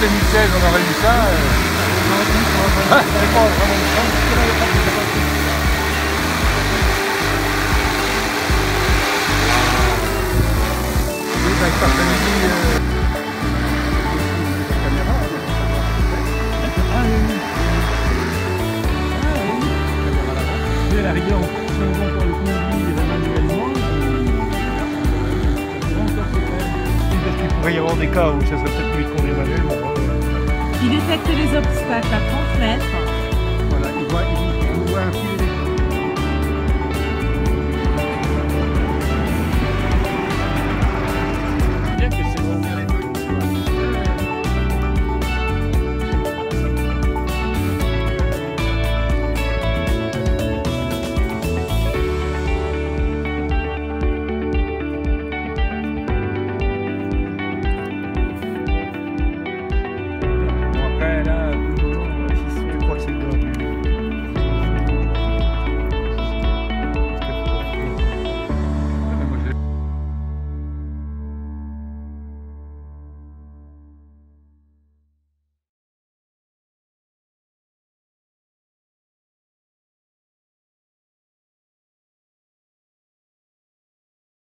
2016, on aurait eu ça. la rigueur, si on veut encore le conduire Il va y avoir des cas où ça serait peut-être mieux de conduire manuel. Bon, Il détecte les obstacles à transmettre. Voilà, il voit, il...